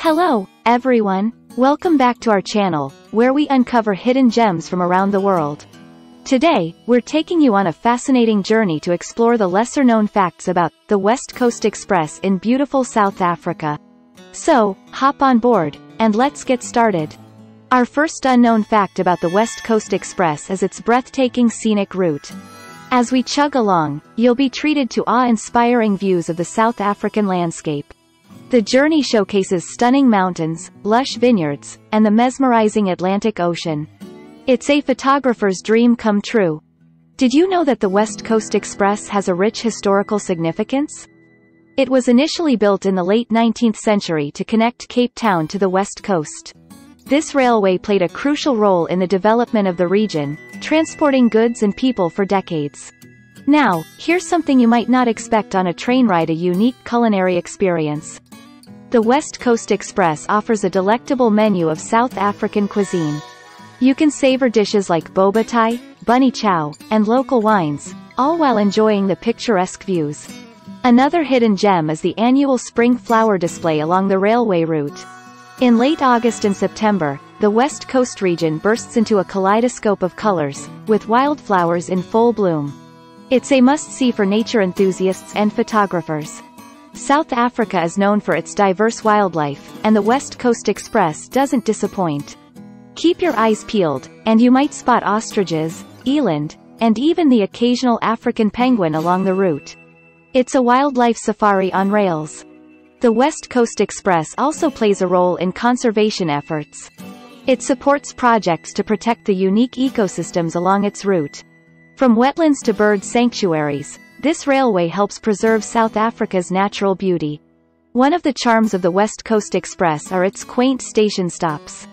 Hello, everyone. Welcome back to our channel, where we uncover hidden gems from around the world. Today, we're taking you on a fascinating journey to explore the lesser-known facts about the West Coast Express in beautiful South Africa. So, hop on board, and let's get started. Our first unknown fact about the West Coast Express is its breathtaking scenic route. As we chug along, you'll be treated to awe-inspiring views of the South African landscape. The journey showcases stunning mountains, lush vineyards, and the mesmerizing Atlantic Ocean. It's a photographer's dream come true. Did you know that the West Coast Express has a rich historical significance? It was initially built in the late 19th century to connect Cape Town to the West Coast. This railway played a crucial role in the development of the region, transporting goods and people for decades. Now, here's something you might not expect on a train ride a unique culinary experience. The West Coast Express offers a delectable menu of South African cuisine. You can savor dishes like bobotie, bunny chow, and local wines, all while enjoying the picturesque views. Another hidden gem is the annual spring flower display along the railway route. In late August and September, the West Coast region bursts into a kaleidoscope of colors, with wildflowers in full bloom. It's a must-see for nature enthusiasts and photographers. South Africa is known for its diverse wildlife, and the West Coast Express doesn't disappoint. Keep your eyes peeled, and you might spot ostriches, eland, and even the occasional African penguin along the route. It's a wildlife safari on rails. The West Coast Express also plays a role in conservation efforts. It supports projects to protect the unique ecosystems along its route. From wetlands to bird sanctuaries, this railway helps preserve South Africa's natural beauty. One of the charms of the West Coast Express are its quaint station stops.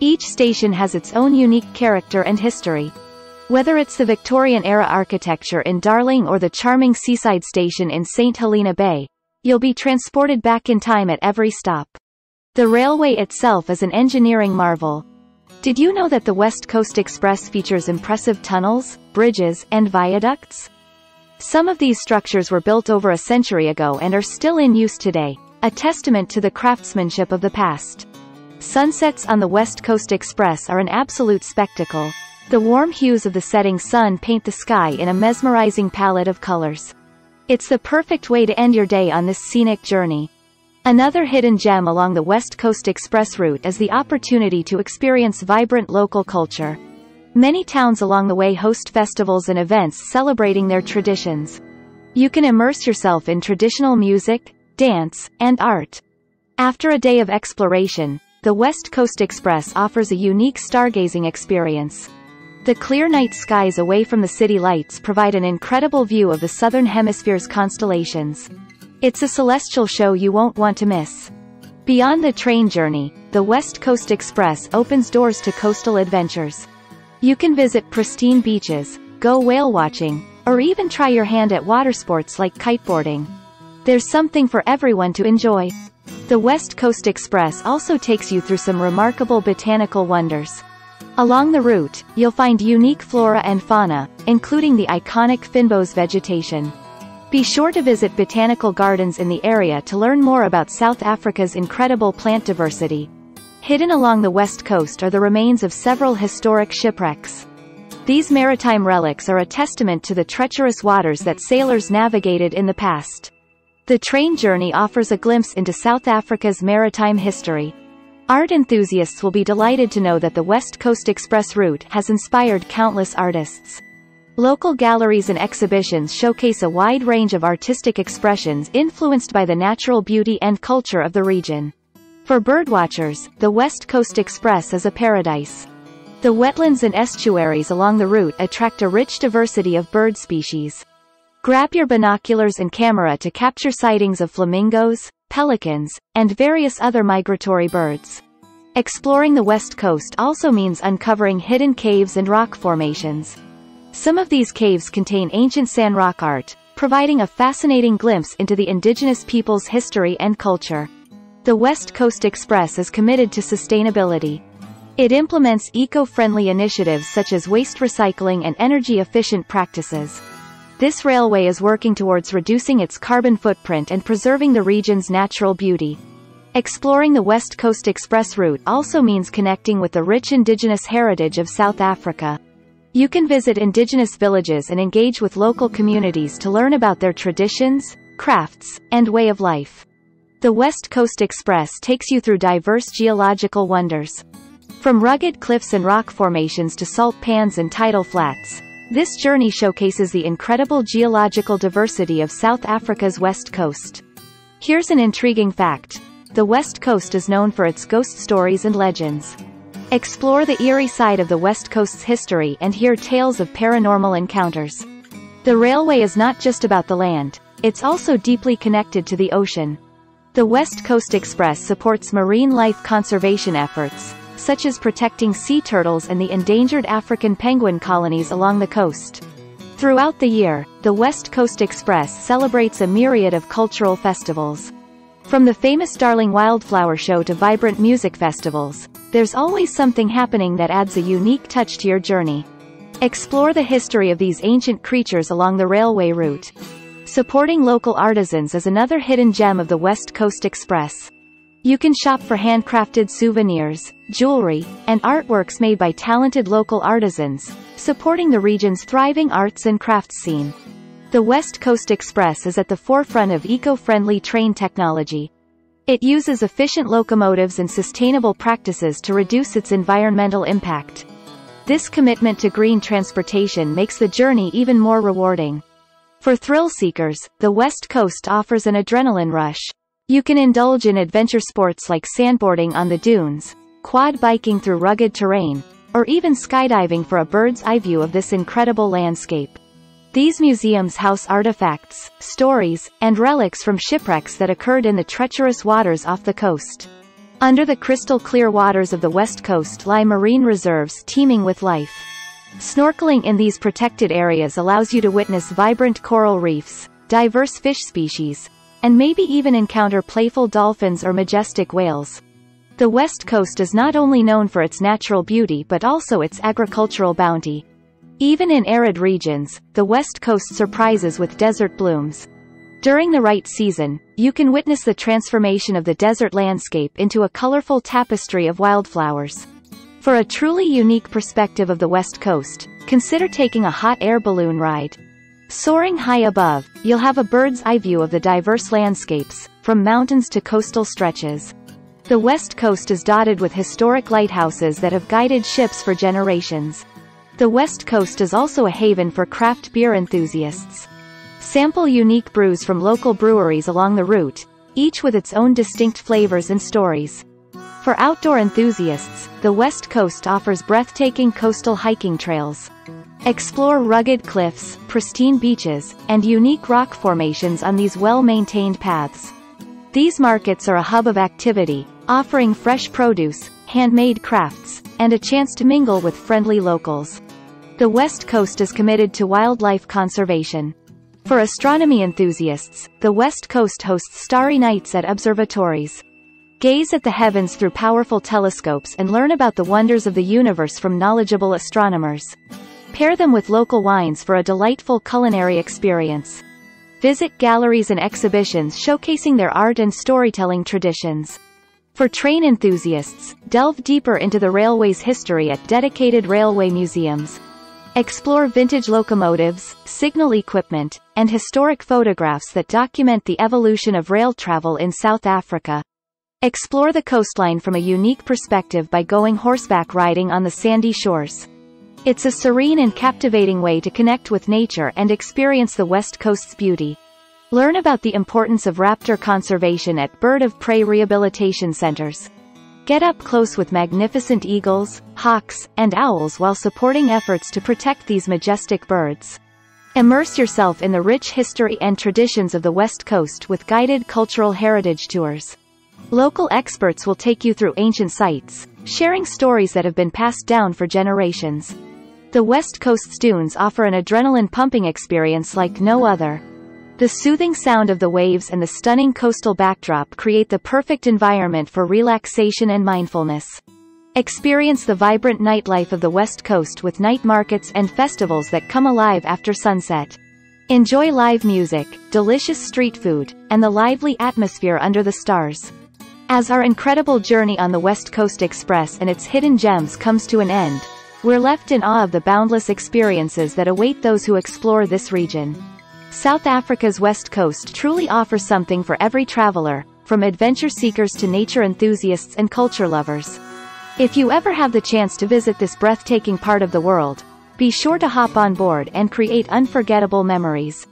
Each station has its own unique character and history. Whether it's the Victorian-era architecture in Darling or the charming seaside station in St. Helena Bay, you'll be transported back in time at every stop. The railway itself is an engineering marvel. Did you know that the West Coast Express features impressive tunnels, bridges, and viaducts? Some of these structures were built over a century ago and are still in use today, a testament to the craftsmanship of the past. Sunsets on the West Coast Express are an absolute spectacle. The warm hues of the setting sun paint the sky in a mesmerizing palette of colors. It's the perfect way to end your day on this scenic journey. Another hidden gem along the West Coast Express route is the opportunity to experience vibrant local culture. Many towns along the way host festivals and events celebrating their traditions. You can immerse yourself in traditional music, dance, and art. After a day of exploration, the West Coast Express offers a unique stargazing experience. The clear night skies away from the city lights provide an incredible view of the southern hemisphere's constellations. It's a celestial show you won't want to miss. Beyond the train journey, the West Coast Express opens doors to coastal adventures. You can visit pristine beaches, go whale watching, or even try your hand at water sports like kiteboarding. There's something for everyone to enjoy. The West Coast Express also takes you through some remarkable botanical wonders. Along the route, you'll find unique flora and fauna, including the iconic fynbos vegetation. Be sure to visit botanical gardens in the area to learn more about South Africa's incredible plant diversity. Hidden along the west coast are the remains of several historic shipwrecks. These maritime relics are a testament to the treacherous waters that sailors navigated in the past. The train journey offers a glimpse into South Africa's maritime history. Art enthusiasts will be delighted to know that the West Coast Express route has inspired countless artists. Local galleries and exhibitions showcase a wide range of artistic expressions influenced by the natural beauty and culture of the region. For birdwatchers, the West Coast Express is a paradise. The wetlands and estuaries along the route attract a rich diversity of bird species. Grab your binoculars and camera to capture sightings of flamingos, pelicans, and various other migratory birds. Exploring the West Coast also means uncovering hidden caves and rock formations. Some of these caves contain ancient San rock art, providing a fascinating glimpse into the indigenous people's history and culture. The West Coast Express is committed to sustainability. It implements eco-friendly initiatives such as waste recycling and energy-efficient practices. This railway is working towards reducing its carbon footprint and preserving the region's natural beauty. Exploring the West Coast Express route also means connecting with the rich indigenous heritage of South Africa. You can visit indigenous villages and engage with local communities to learn about their traditions, crafts, and way of life. The West Coast Express takes you through diverse geological wonders. From rugged cliffs and rock formations to salt pans and tidal flats, this journey showcases the incredible geological diversity of South Africa's west coast. Here's an intriguing fact. The West Coast is known for its ghost stories and legends. Explore the eerie side of the West Coast's history and hear tales of paranormal encounters. The railway is not just about the land, it's also deeply connected to the ocean. The West Coast Express supports marine life conservation efforts, such as protecting sea turtles and the endangered African penguin colonies along the coast. Throughout the year, the West Coast Express celebrates a myriad of cultural festivals. From the famous Darling Wildflower Show to vibrant music festivals, there's always something happening that adds a unique touch to your journey. Explore the history of these ancient creatures along the railway route. Supporting local artisans is another hidden gem of the West Coast Express. You can shop for handcrafted souvenirs, jewelry, and artworks made by talented local artisans, supporting the region's thriving arts and crafts scene. The West Coast Express is at the forefront of eco-friendly train technology, it uses efficient locomotives and sustainable practices to reduce its environmental impact. This commitment to green transportation makes the journey even more rewarding. For thrill seekers, the West Coast offers an adrenaline rush. You can indulge in adventure sports like sandboarding on the dunes, quad biking through rugged terrain, or even skydiving for a bird's eye view of this incredible landscape. These museums house artifacts, stories, and relics from shipwrecks that occurred in the treacherous waters off the coast. Under the crystal clear waters of the west coast lie marine reserves teeming with life. Snorkeling in these protected areas allows you to witness vibrant coral reefs, diverse fish species, and maybe even encounter playful dolphins or majestic whales. The West Coast is not only known for its natural beauty but also its agricultural bounty. Even in arid regions, the west coast surprises with desert blooms. During the right season, you can witness the transformation of the desert landscape into a colorful tapestry of wildflowers. For a truly unique perspective of the west coast, consider taking a hot air balloon ride. Soaring high above, you'll have a bird's eye view of the diverse landscapes, from mountains to coastal stretches. The west coast is dotted with historic lighthouses that have guided ships for generations. The West Coast is also a haven for craft beer enthusiasts. Sample unique brews from local breweries along the route, each with its own distinct flavors and stories. For outdoor enthusiasts, the West Coast offers breathtaking coastal hiking trails. Explore rugged cliffs, pristine beaches, and unique rock formations on these well-maintained paths. These markets are a hub of activity, offering fresh produce, handmade crafts, and a chance to mingle with friendly locals. The West Coast is committed to wildlife conservation. For astronomy enthusiasts, the West Coast hosts starry nights at observatories. Gaze at the heavens through powerful telescopes and learn about the wonders of the universe from knowledgeable astronomers. Pair them with local wines for a delightful culinary experience. Visit galleries and exhibitions showcasing their art and storytelling traditions. For train enthusiasts, delve deeper into the railway's history at dedicated railway museums. Explore vintage locomotives, signal equipment, and historic photographs that document the evolution of rail travel in South Africa. Explore the coastline from a unique perspective by going horseback riding on the sandy shores. It's a serene and captivating way to connect with nature and experience the West Coast's beauty. Learn about the importance of raptor conservation at bird of prey rehabilitation centers. Get up close with magnificent eagles, hawks, and owls while supporting efforts to protect these majestic birds. Immerse yourself in the rich history and traditions of the West Coast with guided cultural heritage tours. Local experts will take you through ancient sites, sharing stories that have been passed down for generations. The West Coast's dunes offer an adrenaline-pumping experience like no other. The soothing sound of the waves and the stunning coastal backdrop create the perfect environment for relaxation and mindfulness. Experience the vibrant nightlife of the West Coast with night markets and festivals that come alive after sunset. Enjoy live music, delicious street food, and the lively atmosphere under the stars. As our incredible journey on the West Coast Express and its hidden gems comes to an end, we're left in awe of the boundless experiences that await those who explore this region. South Africa's West Coast truly offers something for every traveler, from adventure seekers to nature enthusiasts and culture lovers. If you ever have the chance to visit this breathtaking part of the world, be sure to hop on board and create unforgettable memories.